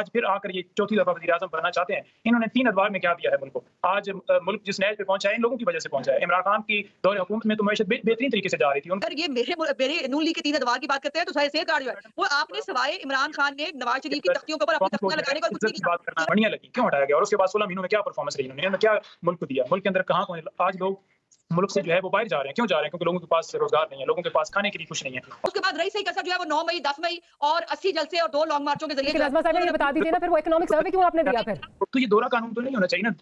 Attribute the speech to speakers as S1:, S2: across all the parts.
S1: आज फिर आकर ये चौथी दफ़ा वजी आज़म बनना चाहते हैं। इन्होंने तीन अदवार में क्या दिया है मुल्क को? आज मुल्क जिस नैज पे पहुँचा है इन लोगों की वजह से पहुँचा है। इमरान खान की दौरे हुकूमत में तो मैशत बेहतरीन तरीके से जा रही थी।
S2: अगर ये मेरे मेरे नून लीग के तीन अदवार की बात करते हैं तो सारे कार्ड जो है वो आपने सवाए इमरान खान ने नवाज़ शरीफ की तख्तियों के ऊपर अपनी तख्तियाँ लगाने का कुछ
S1: बात करना बढ़िया लगी। क्यों हटाया गया? और उसके बाद सोलह महीनों में क्या परफॉर्मेंस रही उन्होंने क्या मुल्क को दिया? मुल्क के अंदर कहाँ आज लोग मुल्क से जो है वो बाहर जा रहे हैं। क्यों जा रहे हैं? क्योंकि लोगों के पास रोज़गार नहीं है लोगों के पास खाने के लिए कुछ नहीं है।
S2: उसके बाद रही सही कसर जो है वो नौ मई दस मई और अस्सी जलसे और दो लॉन्ग मार्चों के ज़रिए
S3: बता दीजिए ना फिर वो इकोनॉमिक सर्वे क्यों आपने दिया फिर?
S1: तो ये दोहरा कानून तो नहीं होना चाहिए ना?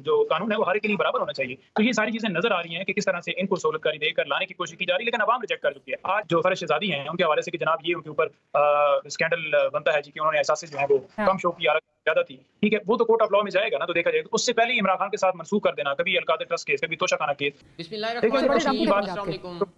S1: जो कानून है वो हर के लिए बराबर होना चाहिए। तो ये सारी चीज़ें नज़र आ रही है कि किस तरह से इनको सहूलतकारी देकर लाने की कोशिश की जा रही है लेकिन आवाम रिजेक्ट कर चुकी है। आज जो फ़र्ज़ शहजादी है उनके हवाले से कि जनाब ये उनके ऊपर स्कैंडल बनता है जी कि उन्होंने एहसास जो है वो हाँ। कम शो किया ज़्यादा थी। ठीक है वो तो कोर्ट ऑफ़ लॉ में जाएगा ना तो देखा जाएगा उससे पहले इमरान खान के साथ मनसूख कर देना कभी अलकादर ट्रस्ट केस कभी तोशा खाना केस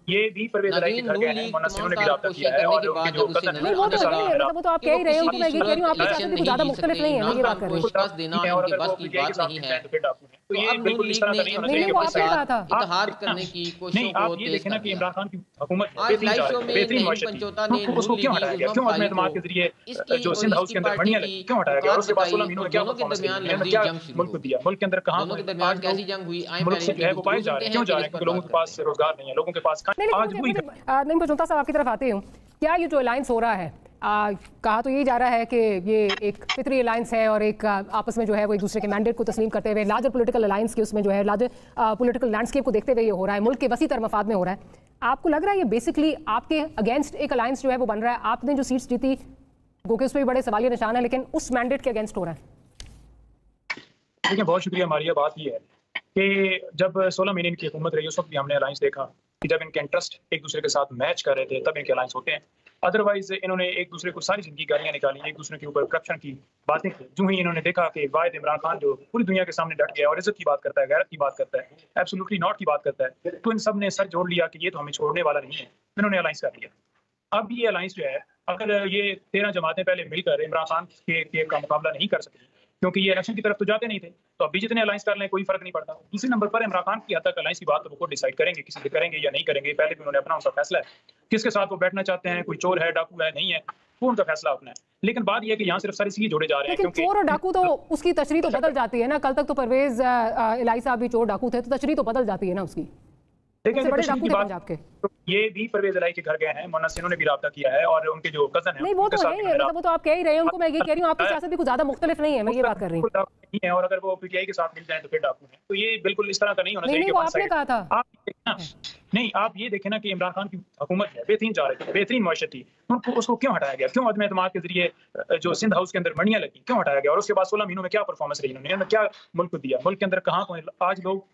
S1: ये भी परवेज इलाही के घर गए हैं मुनस्सिर ने भी रब्ता किया है और उनके जो कज़न है
S3: वो तो वो तो आप कह ही रहे हो कि मैं ये कह रही हूँ आपके साथ ज़्यादा मुख्तलिफ़ नहीं है मैं ये बात कर रही हूँ।
S4: देना उनके बस की बात नहीं है।
S1: तो फिर डाकू है तो ये बिल्कुल इस तरह का नहीं होना चाहिए
S4: इतिहाद करने की
S1: कोशिश को आप ये देखें ना कि इमरान खान की हुकूमत बेहतरीन माशरती उसको क्यों हटाया गया क्यों आदमी इतमाद के ज़रिए जो सिंध हाउस के अंदर बढ़िया लगी क्यों हटाया गया उसके बाद 16 महीनों में क्या
S4: के दरमियान
S1: क्या मुल्क को दिया मुल्क के अंदर कहाँ
S4: दोनों के दरमियान कैसी जंग हुई
S1: मुल्क से जो है वो बाहर जा रहे क्यों जा रहे हैं? क्योंकि लोगों के पास रोज़गार नहीं है लोगों के पास
S3: नहीं बजुलता साहब आपकी तरफ़ आते हूँ। क्या ये जो अलायंस हो रहा है आ, कहा तो यही जा रहा है कि ये एक फितरी अलायंस है और एक आपस में जो है वो एक दूसरे के मैंडेट को तस्लीम करते हुए लार्जर पॉलिटिकल अलायंस के उसमें जो है लार्जर पॉलिटिकल लैंडस्केप को देखते हुए ये हो रहा है मुल्क के वसी तर मफाद में हो रहा है। आपको लग रहा है ये बेसिकली आपके अगेंस्ट एक अलायंस जो है वो बन रहा है? आपने जो सीट्स जीती गो के उस पर भी बड़े सवालिया निशान है लेकिन उस मैंडेट के अगेंस्ट हो रहा है।
S1: देखिए बहुत शुक्रिया हमारी बात ये है। कि जब सोलह महीने की हुकूमत रही, उस वक्त भी हमने अलायंस देखा कि जब इनके इंटरेस्ट एक दूसरे के साथ मैच कर रहे थे, तब इनके अलायंस होते हैं। अदरवाइज़ इन्होंने एक दूसरे को सारी ज़िंदगी गालियाँ निकाली, एक दूसरे के ऊपर करप्शन की बातें की। जो ही इन्होंने देखा कि वायद इमरान खान जो पूरी दुनिया के सामने डट गया और इज़्ज़त की बात करता है, गैरत की बात करता है एब्सोल्युटली नॉट की बात करता है तो इन सबने सर जोड़ लिया कि ये तो हमें छोड़ने वाला नहीं है। इन्होंने अलायंस कर लिया। अब ये अलायंस जो है, अगर ये तेरह जमातें पहले मिलकर इमरान खान के, का मुकाबला नहीं कर सकती क्योंकि ये इलेक्शन की तरफ़ तो जाते नहीं थे। तो अभी जितने अलायंस कर लें कोई फ़र्क नहीं पड़ता। दूसरे नंबर पर इमरान खान की हद तक अलायंस की बात तो वो डिसाइड करेंगे किसी से करेंगे या नहीं करेंगे। पहले भी उन्होंने अपना उनका फैसला है। किसके साथ वो बैठना चाहते हैं कोई चोर है डाकू है नहीं है वो उनका फैसला अपना है। लेकिन बात यह है कि यहाँ सिर्फ़ सारी चीज़ें जोड़े जा रहे हैं
S3: चोर और डाकू तो उसकी तशरी तो बदल जाती है ना। कल तक तो परवेज इलाई साहब भी चोर डाकू थे तो तशरी तो बदल जाती है ना उसकी।
S1: लेकिन बड़े डाकू थे पंजाब के तो ये भी परवेज इलाई के घर गए हैं मोना ने भी किया है और उनके जो कज़न है
S3: नहीं वो तो है मतलब वो तो आप कह ही रहे हैं उनको मैं ये कह रही हूँ आपकी सियासत भी कुछ ज़्यादा मुख्तलिफ़ नहीं है मैं ये बात कर रही हूँ।
S1: और अगर वो पीटीआई के साथ मिल जाए तो फिर डाकू है। तो ये बिल्कुल इस तरह का नहीं होना
S3: चाहिए आपने कहा था।
S1: आप नहीं आप ये देखें ना कि इमरान खान की हुकूमत है बेहतरीन जा रही थी बेहतरीन मैशत थी। उनको उसको क्यों हटाया गया? क्यों अदम अतमाद के ज़रिए जो सिंध हाउस के अंदर मणियाँ लगी क्यों हटाया गया? और उसके बाद सोलह महीनों में क्या परफॉर्मेंस रही उन्होंने क्या मुल्क को दिया? मुल्क के अंदर कहाँ आज लोग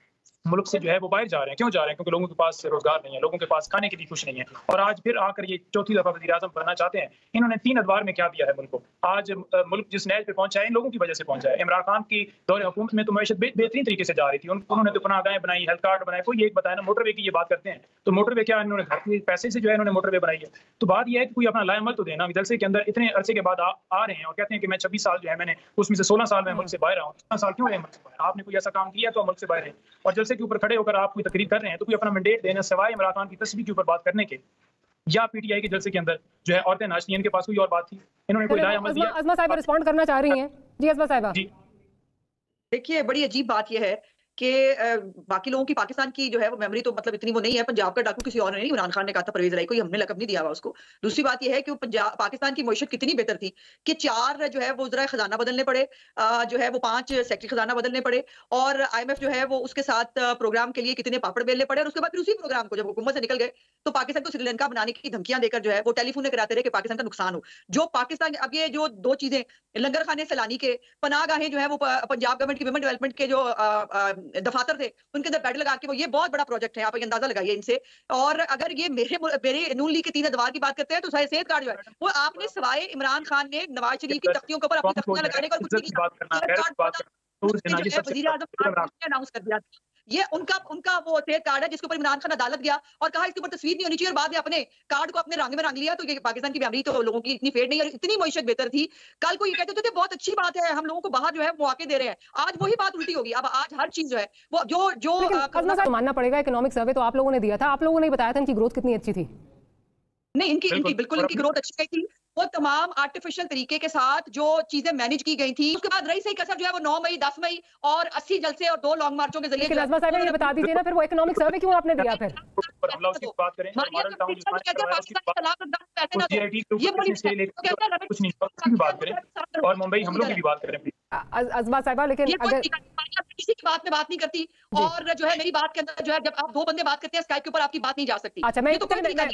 S1: मुल्क से जो है वो बाहर जा रहे हैं। क्यों जा रहे हैं? क्योंकि लोगों के पास रोज़गार नहीं है, लोगों के पास खाने के लिए कुछ नहीं है। और आज फिर आकर ये चौथी दफ़ा वजी आज़म बनना चाहते हैं। इन्होंने तीन अदवार में क्या दिया है मुल्क को? आज मुल्क जिस नैज पे पहुँचा है, इन लोगों की वजह से पहुँचा है। इमरान खान की दौरे हुकूमत में तो मैशत बेहतरीन तरीके से जा रही थी। उन्होंने तो पनागाहें बनाई हेल्थ कार्ड बनाए। कोई एक बताया ना मोटरवे की ये बात करते हैं। तो मोटरवे क्या इन्होंने घर के पैसे से जो है इन्होंने मोटरवे बनाई है। तो बात यह है कि कोई अपना लायामल तो देना। जलसे के अंदर इतने अरसे के बाद आ रहे हैं और कहते हैं कि मैं छब्बीस साल जो है मैंने उसमें से सोलह साल में मुल्क से बाहर रहा सोलह साल क्यों है आपने कोई ऐसा काम किया तो मुल्क से बाहर है और जलसे के ऊपर खड़े होकर आप कोई तकरीर कर रहे हैं तो कोई अपना मैंडेट देना सवाए इमरान खान की तस्वीर के ऊपर बात करने के या पीटीआई के जलसे के अंदर जो है औरतें नाचती हैं इनके पास कोई और बात थी? इन्होंने कोई राय अमल दिया
S3: अजमा साहब रिस्पॉन्ड करना चाह रही हैं। जी अजमा साहब
S2: जी। देखिए बड़ी अजीब बात यह है कि बाकी लोगों की पाकिस्तान की जो है वो मेमोरी तो मतलब इतनी वो नहीं है। पंजाब का डाकू किसी और ने नहीं, इमरान खान ने कहा था, परवेज लाई को हमने लकब नहीं दिया हुआ उसको। दूसरी बात यह है कि पंजाब, पाकिस्तान की मीशत कितनी बेहतर थी कि चार जो है वो जरा खजाना बदलने पड़े जो है वो पाँच सेक्रेटरी खजाना बदलने पड़े और आईएमएफ जो है वो उसके साथ प्रोग्राम के लिए कितने पापड़ बेलने पड़े और उसके बाद फिर उसी प्रोग्राम को जब हुकूमत से निकल गए तो पाकिस्तान को श्रीलंका बनाने की धमकियाँ देकर जो है वो टेलीफोन कराते रहे कि पाकिस्तान का नुकसान हो। जो पाकिस्तान, अब ये जो दो चीज़ें, लंगर खाने सैलानी के पनागाहें जो है वो पंजाब गवर्नमेंट की वुमेन डेवलपमेंट के जो दफातर थे उनके अंदर बैठ लगा के वो ये बहुत बड़ा प्रोजेक्ट है आप अंदाज़ा लगाइए इनसे। और अगर ये मेरे मेरे नून लीग के तीन अदवार की बात करते हैं तो सारे सेहत कार्ड जो है वो आपने सवाए इमरान खान ने नवाज़ शरीफ की तख्तियों के ऊपर अपनी तख्तियाँ लगाने का कुछ अनाउंस कर दिया ये उनका उनका वो सेहत कार्ड है जिसके ऊपर इमरान खान अदालत गया और कहा इसके ऊपर तस्वीर नहीं होनी चाहिए और बाद में अपने कार्ड को अपने रंग में रंग लिया तो ये पाकिस्तान की मेमोरी तो लोगों की इतनी फेड नहीं और इतनी मीशत बेहतर थी। कल को ये कहते थे बहुत अच्छी बात है हम लोगों को बाहर जो है मौके दे रहे हैं। आज वही बात उल्टी होगी। अब आज हर चीज़ जो है वो जो
S3: जो मानना पड़ेगा इकोनॉमिक सर्वे तो आप लोगों ने दिया था। आप लोगों ने बताया था इनकी ग्रोथ कितनी अच्छी थी।
S2: नहीं इनकी इनकी बिल्कुल। इनकी ग्रोथ अच्छी थी। वो तमाम आर्टिफिशियल तरीके के साथ जो चीज़ें मैनेज की गई थी उसके बाद रही सही कसर जो है वो नौ मई 10 मई और 80 जलसे और दो लॉन्ग मार्चों के ज़रिए
S3: लेकिन साहब ये बता दीजिए ना फिर वो इकोनॉमिक सर्वे क्यों आपने दिया फिर?
S1: और मुंबई हमलों की भी बात करें
S3: अजमा साहिबा लेकिन
S2: ये
S3: अगर
S2: किसी की बात में बात नहीं करती और जो है मेरी बात के अंदर जो है जब आप दो बंदे बात करते हैं स्काइप के ऊपर आपकी बात नहीं जा सकती।
S3: अच्छा मैं
S2: तो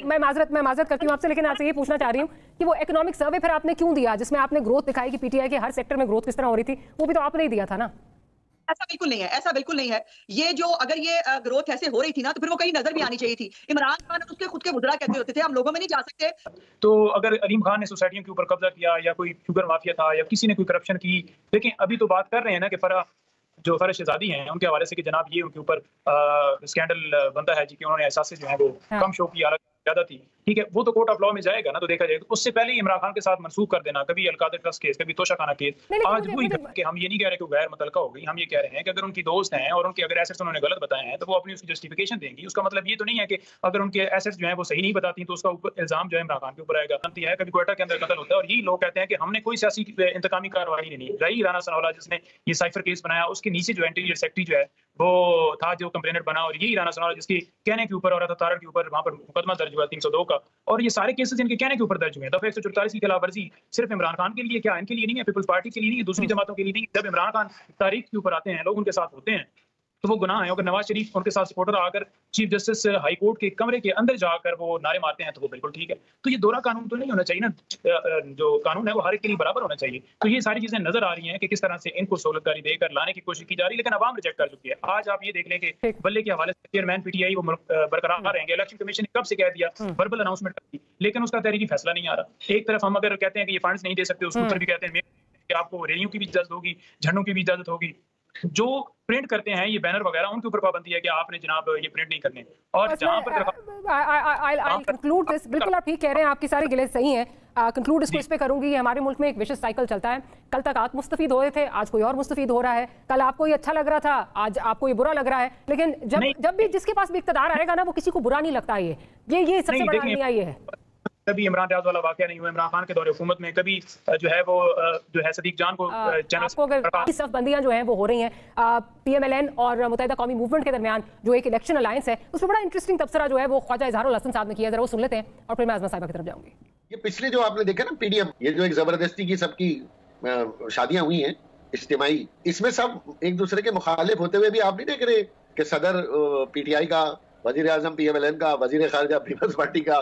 S3: मैं माजरत मैं माजरत करती हूँ आपसे लेकिन आपसे ये पूछना चाह रही हूँ कि वो इकोनॉमिक सर्वे फिर आपने क्यों दिया जिसमें आपने ग्रोथ दिखाई कि पीटीआई के हर सेक्टर में ग्रोथ किस तरह हो रही थी वो भी तो आपने ही दिया था ना?
S2: ऐसा बिल्कुल नहीं है ऐसा बिल्कुल नहीं है। ये जो अगर ये ग्रोथ ऐसे हो रही थी ना तो फिर वो कहीं नज़र भी आनी चाहिए थी। इमरान खान और उसके खुद के मुद्रा कहते होते थे? हम लोगों में नहीं जा सकते।
S1: तो अगर अलीम खान ने सोसाइटियों के ऊपर कब्जा किया या कोई शुगर माफिया था या किसी ने कोई करप्शन की लेकिन अभी तो बात कर रहे हैं ना कि फरा जो फरा शहजादी हैं उनके हवाले से कि जनाब ये उनके ऊपर स्कैंडल बनता है जी कि उन्होंने एहसास जो है वो
S3: हाँ।
S1: कम शो की हालत ज़्यादा थी। ठीक है वो तो कोर्ट ऑफ़ लॉ में जाएगा ना तो देखा जाएगा। उससे पहले ही इमरान खान के साथ मनसूख कर देना कभी अलकादर ट्रस्ट केस कभी तोशा खाना केस आज वही कि हम ये नहीं कह रहे कि वो गैर मुतलका हो गई हम ये कह रहे हैं कि अगर उनकी दोस्त हैं और उनके अगर एसेट्स उन्होंने गलत बताए हैं तो वो अपनी उसकी जस्टिफिकेशन देंगी। उसका मतलब ये तो नहीं है कि अगर उनके एसेट्स जो है वो सही नहीं बताती तो उसका ऊपर इल्ज़ाम जो है इमरान खान के ऊपर आएगा। है कभी क्वेटा के अंदर कतल होता है और यही लोग कहते हैं कि हमने कोई सियासी इंतकामी कार्रवाई नहीं रही राना सनौला जिसने ये साइफर केस बनाया उसके नीचे जो इंटीरियर सेक्रेटरी जो है वो था जो कंप्लेनेंट बना और यही राना सनौला जिसकी कहने के ऊपर और तारण के ऊपर वहाँ पर मुकदमा दर्ज हुआ तीन सौ दो का और ये सारे केसेस इनके कहने के ऊपर दर्ज हुए हैं दफ़ा एक सौ चौतालीस की खिलाफ वर्जी सिर्फ़ इमरान खान के लिए क्या इनके लिए नहीं है पीपल्स पार्टी के लिए नहीं है दूसरी जमातों के लिए नहीं है। जब इमरान खान तारीख के ऊपर आते हैं लोग उनके साथ होते हैं तो वो गुनाह है। अगर नवाज़ शरीफ उनके साथ सपोर्टर आकर चीफ जस्टिस हाई कोर्ट के कमरे के अंदर जाकर वो नारे मारते हैं तो वो बिल्कुल ठीक है। तो ये दोहरा कानून तो नहीं होना चाहिए ना? जो कानून है वो हर एक के लिए बराबर होना चाहिए। तो ये सारी चीज़ें नज़र आ रही हैं कि किस तरह से इनको सहूलतकारी देकर लाने की कोशिश की जा रही है लेकिन आवाम रिजेक्ट कर चुकी है। आज आप ये देख लें कि बल्ले के हवाले से चेयरमैन पीटीआई वो बरकरार रहेंगे। इलेक्शन कमीशन ने कब से कह दिया? वर्बल अनाउंसमेंट कर दी। लेकिन उसका तहरीरी फैसला नहीं आ रहा। एक तरफ़ हम अगर कहते हैं कि ये फंड्स नहीं दे सकते उसके ऊपर भी कहते हैं कि आपको रैलियों की भी इजाज़त होगी झंडों की भी इजाज़त होगी। जो प्रिंट करते हैं ये बैनर वगैरह उनके ऊपर पाबंदी है कि आपने जनाब ये प्रिंट नहीं करने। और जहाँ पर
S3: कंक्लूड दिस बिल्कुल आप ठीक कह रहे हैं आपकी सारी गिले सही हैं। कंक्लूड इसको इस पे करूँगी। हमारे मुल्क में एक विशेष साइकिल चलता है। कल तक आप मुस्तफीद हो रहे थे आज कोई और मुस्तफीद हो रहा है। कल आपको ये अच्छा लग रहा था आज आपको ये बुरा लग रहा है। लेकिन जब जब भी जिसके पास भी इकतदार आएगा ना वो किसी को बुरा नहीं लगता ये। ये ये सबसे बड़ा है।
S1: कभी इमरान रियाज वाला वाकया नहीं हुआ इमरान खान के दौरे हुकूमत में कभी जो है वो जो है सदीक जान को
S3: आ,
S1: अ, चैनल
S3: आपको अगर सफ बंदियाँ जो हैं वो हो रही हैं पीएमएलएन और मुतहदा कौमी मूवमेंट के दरमियान जो एक इलेक्शन अलायंस है उसमें बड़ा इंटरेस्टिंग तबसरा जो है वो ख्वाजा इजहारुल हसन साहब ने किया जरा वो सुन लेते हैं और फिर मैं आजमा साहिबा की तरफ़ जाऊँगी।
S5: ये पिछले जो आपने देखा ना पीडीएम ये जो एक ज़बरदस्ती की सबकी शादियाँ हुई हैं इज्तिमाई इसमें सब एक दूसरे के मुखालिफ होते हुए भी आप नहीं देख रहे कि सदर पीटीआई का वज़ीर आज़म पीएमएलएन का वज़ीर खारजा पीपल्स पार्टी का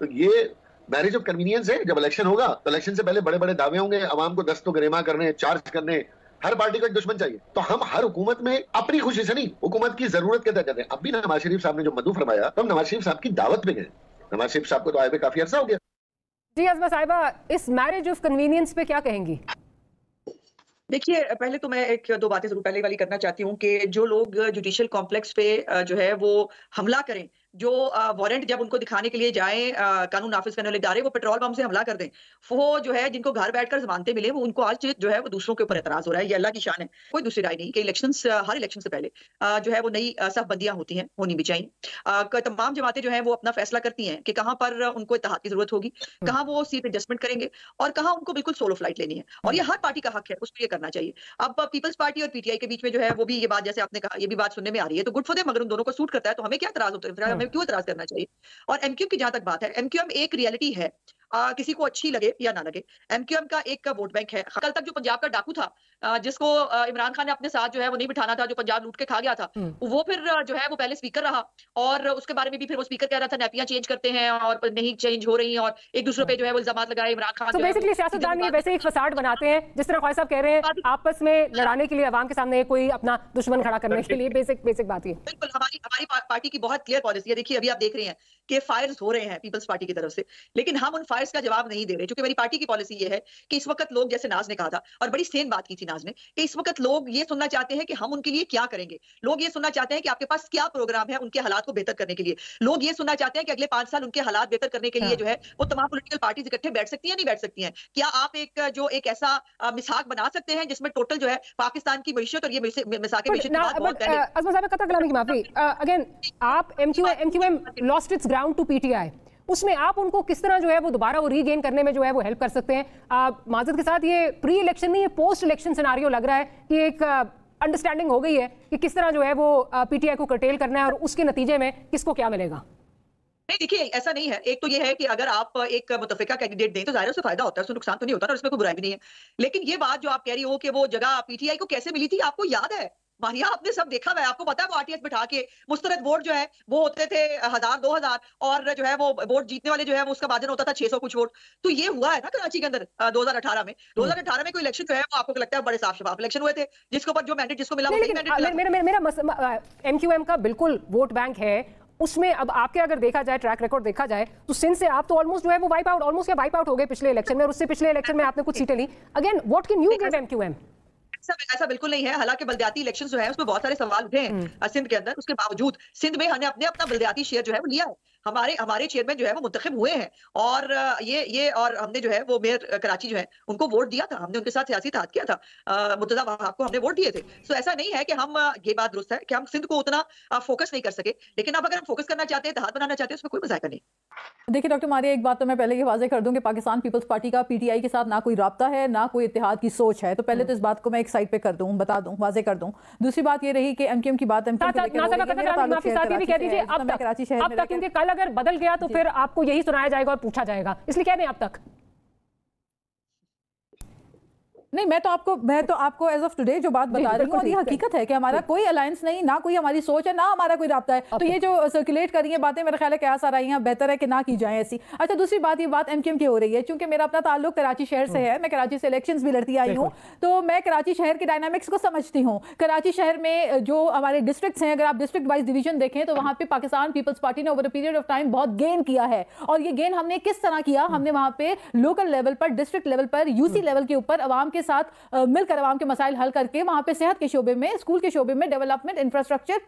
S5: तो ये मैरिज ऑफ़ कन्वीनियंस है जब इलेक्शन होगा तो इलेक्शन से पहले बड़े बड़े दावे होंगे अवाम को दस्तो गरेमा करने चार्ज करने हर पार्टी को एक दुश्मन चाहिए। तो हम हर हुकूमत में अपनी खुशी से नहीं हुकूमत की ज़रूरत के तहत हैं। अब भी नवाज़ शरीफ साहब ने जो मधु फरमाया तो हम नवाज़ शरीफ साहब की दावत पे गए नवाज़ शरीफ साहब को तो आए हुए काफ़ी अर्सा हो गया।
S3: जी अजमा साहिबा इस मैरिज ऑफ़ कन्वीनियंस पे क्या कहेंगी?
S2: देखिए पहले तो मैं एक दो बातें ज़रूर पहले वाली करना चाहती हूँ कि जो लोग जुडिशियल कॉम्प्लेक्स पे जो है वो हमला करें जो वारंट जब उनको दिखाने के लिए जाए कानून नाफिज करने वाले इदारे वो पेट्रोल पंप से हमला कर दें। वो जो है जिनको घर बैठकर जमानते मिले वो उनको आज जो है वो दूसरों के ऊपर एतराज़ हो रहा है। ये अल्लाह की शान है। कोई दूसरी राय नहीं कि इलेक्शन हर इलेक्शन से पहले जो है वो नई सफ बंदियाँ होती हैं होनी भी चाहिए। तमाम जमातें जो है वो अपना फैसला करती हैं कि कहाँ पर उनको इतिहाद की ज़रूरत होगी कहाँ वो सीट एडजस्टमेंट करेंगे और कहाँ उनको बिल्कुल सोलो फ़्लाइट लेनी है। और ये हर पार्टी का हक है उसको ये करना चाहिए। अब पीपल्स पार्टी और पीटीआई के बीच में जो है वो भी ये बात जैसे आपने कहा ये भी बात सुनने में आ रही है तो गुड फॉर देम अगर उन दोनों को सूट करता है तो हमें क्या एतराज़ होता है? हमें क्यों एतराज़ करना चाहिए? और एमक्यू की जहाँ तक बात है एमक्यूएम एक रियलिटी है। आ, किसी को अच्छी लगे या ना लगे। एमक्यूएम का एक का वोट बैंक है। कल तक जो पंजाब का डाकू था आ, जिसको इमरान खान ने अपने साथ जो है वो नहीं बिठाना था जो पंजाब लूट के खा गया था वो फिर जो है वो पहले स्पीकर रहा और उसके बारे में भी फिर वो स्पीकर कह रहा था नैपियाँ चेंज करते हैं और नहीं चेंज हो रही हैं और एक दूसरे पे जो है वो इल्ज़ाम लगाए इमरान खान
S3: तो
S2: है
S3: बेसिकली सियासतदान ये वैसे एक फसाड बनाते हैं जिस तरह ख्वाजा साहब कह रहे हैं आपस में लड़ाने के लिए अवाम के सामने कोई अपना दुश्मन खड़ा करने के लिए बेसिक बेसिक बात ये।
S2: बिल्कुल हमारी हमारी पार्टी की बहुत क्लियर पॉलिसी है। देखिए अभी आप देख रहे हैं कि फायर्स हो रहे हैं पीपल्स पार्टी की तरफ़ से। लेकिन हम उन फायर्स का जवाब नहीं दे रहे क्योंकि मेरी पार्टी की पॉलिसी ये है कि इस वक्त लोग जैसे नाज ने कहा था और बड़ी सेन बात की थी नाज ने कि इस वक्त लोग ये सुनना चाहते हैं कि हम उनके लिए क्या करेंगे। लोग ये सुनना चाहते हैं कि आपके पास क्या प्रोग्राम है उनके हालात को बेहतर करने के लिए। लोग ये सुनना चाहते हैं कि अगले पाँच साल उनके हालात बेहतर करने के लिए जो है वो तमाम पोलिटिकल पार्टीज़ इकट्ठे बैठ सकती है नहीं बैठ सकती है? क्या आप एक जो एक ऐसा मिसाक बना सकते हैं जिसमें टोटल जो है पाकिस्तान की मीशत और ये मिसाक मीशत
S3: now,
S2: बहुत बहुत
S3: but,
S2: पहले
S3: uh, अजमा साहब कतर कलामी की माफ़ी। अगेन आप MQM MQM lost its ground to PTI. उसमें आप उनको किस तरह जो है वो दोबारा वो रीगेन करने में जो है वो हेल्प कर सकते हैं। माजद के साथ ये प्री इलेक्शन नहीं, ये पोस्ट इलेक्शन सिनारियो लग रहा है कि एक अंडरस्टैंडिंग हो गई है कि किस तरह जो है वो पीटीआई को कटेल करना है और उसके नतीजे में किसको क्या मिलेगा।
S2: नहीं, देखिए, ऐसा नहीं है। एक तो ये है कि अगर आप एक मुतफिका कैंडिडेट दें तो ज़ाहिर उससे फ़ायदा होता है, उससे नुकसान तो नहीं होता और उसमें कोई बुराई भी नहीं है। लेकिन ये बात जो आप कह रही हो कि वो जगह पीटीआई को कैसे मिली थी, आपको याद है? मारिया आपने सब देखा हुआ है आपको पता है वो आरटीएस बिठा के मुस्तरद वोट जो है वो होते थे हज़ार दो हज़ार और जो है वो वोट जीतने वाले जो है वो उसका मार्जिन होता था छह सौ कुछ वोट। तो ये हुआ है ना कराची के अंदर दो हज़ार अठारह में? दो हज़ार अठारह में कोई इलेक्शन जो है वो आपको लगता है बड़े साफ़ शफाफ इलेक्शन हुए थे जिसके ऊपर जो मैंडेट जिसको मिला
S3: मेरा मेरा एमक्यूएम का बिल्कुल वोट बैंक है। उसमें अब आपके अगर देखा जाए ट्रैक रिकॉर्ड देखा जाए तो सिंध से आप तो ऑलमोस्ट जो है वो वाइप आउट ऑलमोस्ट या वाइप आउट हो गए पिछले इलेक्शन में और उससे पिछले इलेक्शन में आपने कुछ सीटें ली। Again what can you give MQM
S2: ऐसा ऐसा बिल्कुल नहीं है। हालाँकि बलदियाती इलेक्शन जो है उसमें बहुत सारे सवाल उठे हैं हम्म। सिंध के अंदर। उसके बावजूद सिंध में हमने अपने अपना बलदियाती शेयर जो है वो लिया है। हमारे हमारे चेयरमैन जो है वो मुंतखब हुए हैं। और ये ये और हमने जो है वो मेयर कराची जो है उनको वोट दिया था। हमने उनके साथ सियासी तहत किया था। मुर्तजा वहाब को हमने वोट दिए थे। सो ऐसा नहीं है कि हम ये बात दुरुस्त है कि हम सिंध को उतना फोकस नहीं कर सके। लेकिन अब अगर हम फोकस करना चाहते हैं तहत बनाना चाहते हैं उसमें कोई मज़ाक नहीं।
S6: देखिए डॉक्टर मारिया एक बात तो मैं पहले ही वाजे कर दूँ कि पाकिस्तान पीपल्स पार्टी का पीटीआई के साथ ना कोई रबता है ना कोई इतिहाद की सोच है। तो पहले तो इस बात को मैं एक साइड पे कर दूँ बता दूँ वाजे कर दूँ। दूसरी बात ये रही कि एमकेएम की बात एमकेएम
S3: कराची शहर कल अगर बदल गया तो फिर आपको यही सुनाया जाएगा और पूछा जाएगा। इसलिए कह दें आप तक।
S6: नहीं मैं तो आपको मैं तो आपको एज ऑफ़ टुडे जो बात बता रही हूँ और ये हकीकत है कि हमारा कोई अलायंस नहीं ना कोई हमारी सोच है ना हमारा कोई रहा है। तो ये जो सर्कुलेट कर रही है बातें मेरे ख्याल है क्या सारा यहाँ बेहतर है कि ना की जाए ऐसी। अच्छा दूसरी बात ये बात एम की हो रही है क्योंकि मेरा अपना ताल्लुक कराची शहर से है मैं कराची से इलेक्शन भी लड़ती आई हूँ तो मैं कराची शहर के डायनामिक्स को समझती हूँ। कराची शहर में जो हमारे डिस्ट्रिक्ट हैं अगर आप डिस्ट्रिक्ट वाइज डिवीज़न देखें तो वहाँ पे पाकिस्तान पीपल्स पार्टी ने over a period of time बहुत गेन किया है। और ये गेन हमने किस तरह किया? हमने वहाँ पे लोकल लेवल पर डिस्ट्रिक्ट लेवल पर यूसी लेवल के ऊपर आवाम के साथ मिलकर, आवाम के मसाइल हल करके वहाँ पे सेहत के शोबे में, स्कूल के शोबे में डेवलपमेंट इंफ्रास्ट्रक्चर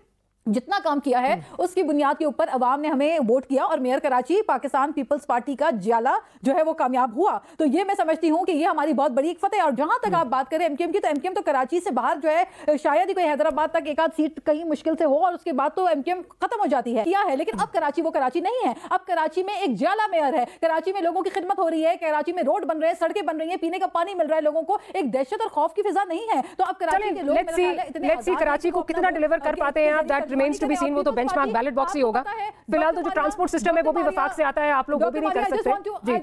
S6: जितना काम किया है हम्म। उसकी बुनियाद के ऊपर अवाम ने हमें वोट किया और mayor Karachi Pakistan Peoples Party का ज्याला जो है वो कामयाब हुआ। तो ये मैं समझती हूँ कि ये हमारी बहुत बड़ी एक फतेह और जहाँ तक हम्म। आप बात करें एमकेएम की तो एमकेएम तो कराची से बाहर जो है शायद ही कोई हैदराबाद तक एक आध सीट कहीं मुश्किल से हो और उसके बाद तो एमकेएम खत्म हो जाती है। किया है लेकिन अब कराची वो कराची नहीं है। अब कराची में एक ज्याला मेयर है। कराची में लोगों की खिदमत हो रही है कराची में रोड बन रहे हैं सड़कें बन रही है पीने का पानी मिल रहा है लोगों को एक दहशत और खौफ की फिजा नहीं है। तो अब कराची के
S3: लोग कराची को कितना डिलीवर कर पाते हैं that remains to be seen वो तो बेंचमार्क बैलेट बॉक्स ही होगा। फ़िलहाल तो जो ट्रांसपोर्ट सिस्टम है वो भी वफाक से आता है आप लोग वो भी नहीं कर सकते। जी।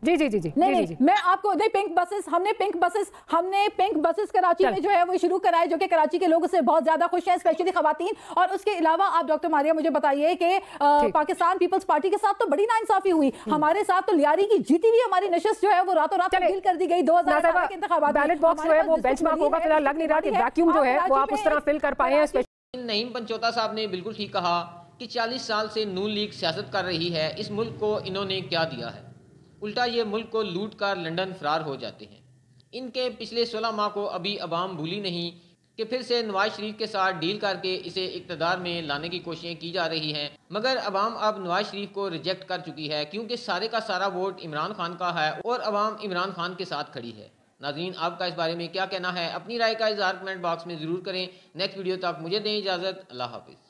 S3: जी। जी जी
S6: नहीं नहीं मैं आपको नहीं पिंक बसेस हमने पिंक बसेस हमने पिंक बसेस कराची में जो है वो शुरू कराए जो कि कराची के लोग उससे बहुत ज़्यादा खुश हैं स्पेशली खवातीन। और उसके अलावा आप डॉक्टर मारिया मुझे बताइए कि पाकिस्तान पीपल्स पार्टी के साथ तो बड़ी नाइंसाफी हुई। हम्म। हमारे साथ तो लियारी की जीती हुई हमारी नशस्त जो है वो रातों रात तब्दील कर दी गई दो हज़ार
S3: बैलेट बॉक्स जो है वो बेंचमार्क होगा फ़िलहाल लग नहीं रहा वैक्यूम जो है वो आप उस तरह फिल कर पाए हैं
S4: नईम पंचोता साहब ने बिल्कुल ठीक कहा कि 40 साल से नून लीग सियासत कर रही है, इस मुल्क को इन्होंने क्या दिया है? उल्टा ये मुल्क को लूट कर लंदन फरार हो जाते हैं। इनके पिछले 16 माह को अभी अवाम भूली नहीं कि फिर से नवाज़ शरीफ के साथ डील करके इसे इकतदार में लाने की कोशिशें की जा रही हैं। मगर अवाम अब नवाज़ शरीफ को रिजेक्ट कर चुकी है, क्योंकि सारे का सारा वोट इमरान खान का है और अवाम इमरान खान के साथ खड़ी है। नाजरीन, आपका इस बारे में क्या कहना है? अपनी राय का इजहार कमेंट बॉक्स में ज़रूर करें। नेक्स्ट वीडियो तक मुझे दें इजाज़त। अल्लाह हाफिज़।